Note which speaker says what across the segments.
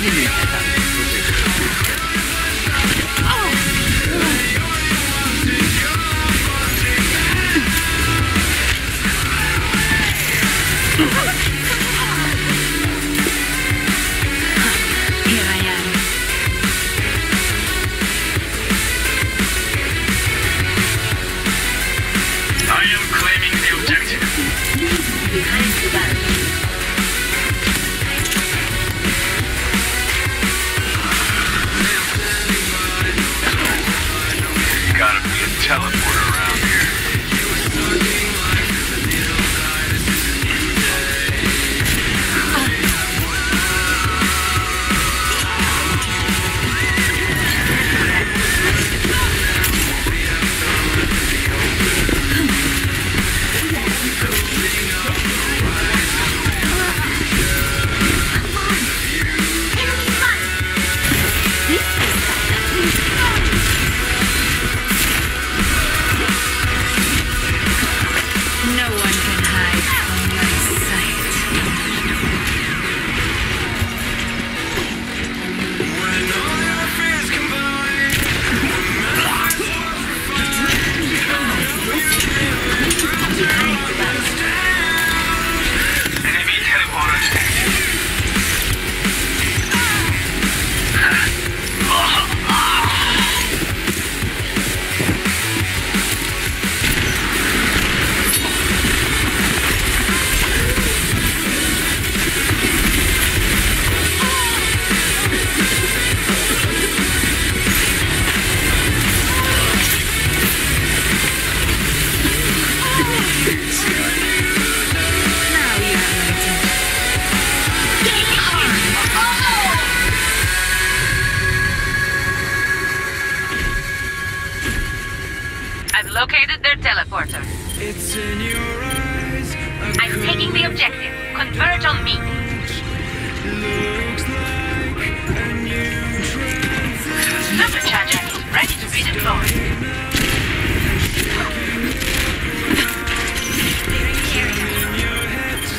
Speaker 1: Великий.
Speaker 2: located their teleporter. It's in your eyes.
Speaker 3: I'm taking the objective. Converge on me. Supercharger is ready to be deployed.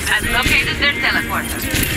Speaker 2: I've located their teleporter.